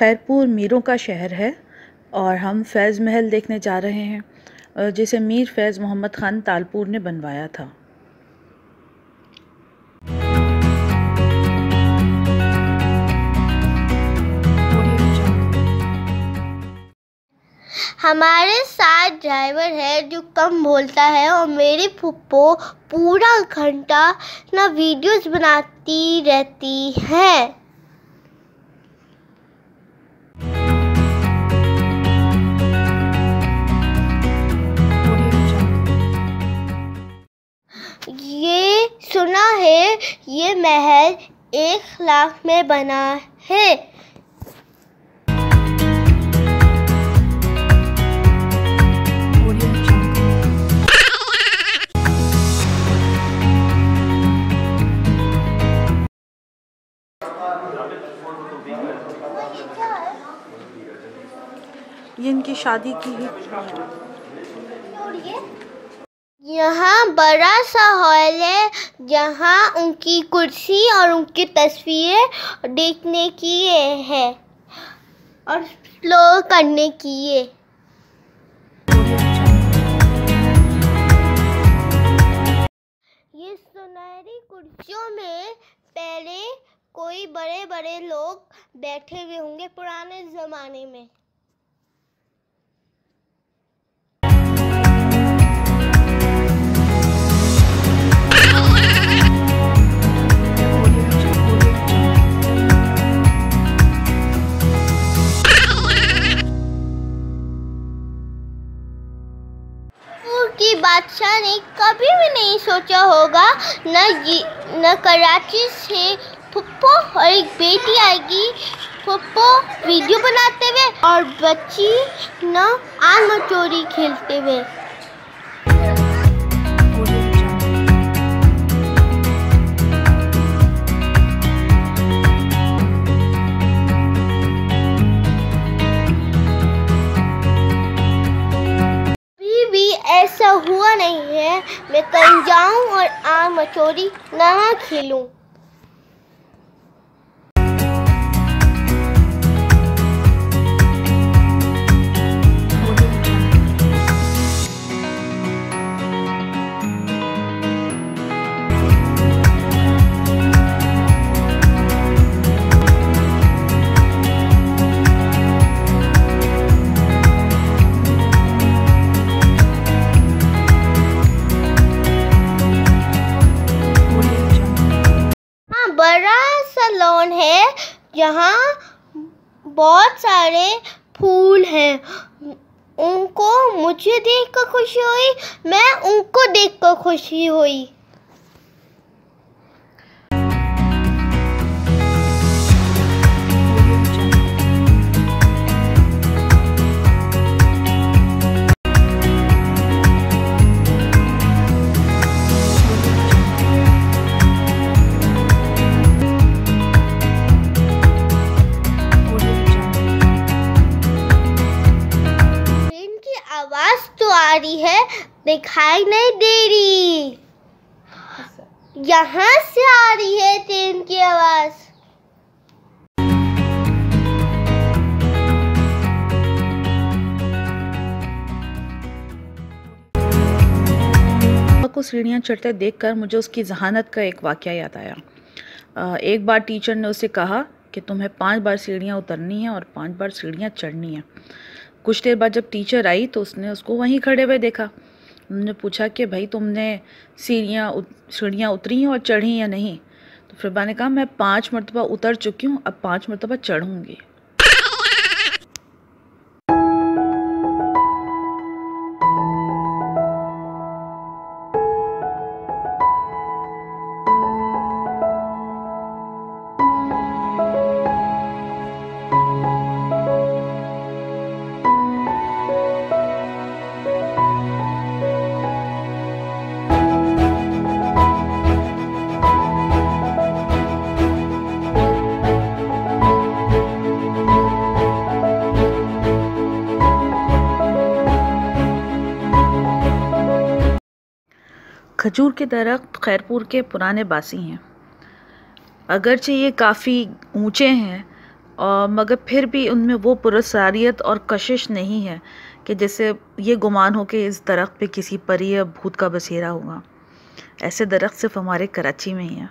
खैरपुर मीरों का शहर है और हम फैज़ महल देखने जा रहे हैं जिसे मीर फैज़ मोहम्मद ख़ान तालपुर ने बनवाया था। हमारे साथ ड्राइवर है जो कम बोलता है और मेरी फुप्पो पूरा घंटा ना वीडियोस बनाती रहती है। ये महल एक लाख में बना है। ये इनकी शादी की है। यहाँ बड़ा सा हॉल है, जहाँ उनकी कुर्सी और उनकी तस्वीरें देखने की है और फ्लो करने की है ये सुनहरी कुर्सियों में पहले कोई बड़े बड़े लोग बैठे हुए होंगे पुराने ज़माने में। की बादशाह ने कभी भी नहीं सोचा होगा, न न कराची से पप्पो और एक बेटी आएगी। पप्पो वीडियो बनाते हुए और बच्ची न आम चोरी खेलते हुए। ऐसा हुआ नहीं है। मैं कहीं जाऊँ और आम मचोरी ना खेलूं। लॉन है, जहाँ बहुत सारे फूल हैं। उनको मुझे देखकर खुशी हुई, मैं उनको देखकर खुशी हुई। आ रही है। दिखाई नहीं दे रही। यहाँ से आ रही है ट्रेन की आवाज़। को सीढ़ियाँ चढ़ते देखकर मुझे उसकी जहानत का एक वाक़ याद आया। एक बार टीचर ने उसे कहा कि तुम्हें पाँच बार सीढ़ियाँ उतरनी है और पाँच बार सीढ़ियाँ चढ़नी है। कुछ देर बाद जब टीचर आई तो उसने उसको वहीं खड़े हुए देखा। उन्होंने पूछा कि भाई तुमने सीढ़ियाँ सीढ़ियाँ उतरी हैं और चढ़ी या नहीं? तो फिर ने कहा, मैं पाँच मरतबा उतर चुकी हूँ, अब पाँच मरतबा चढ़ूँगी। खजूर के दरख्त खैरपुर के पुराने बासी हैं। अगरचे ये काफ़ी ऊँचे हैं, और मगर फिर भी उनमें वो पुरसारियत और कशिश नहीं है कि जैसे ये गुमान हो कि इस दरख्त पे किसी परी या भूत का बसेरा होगा। ऐसे दरख्त सिर्फ़ हमारे कराची में ही है।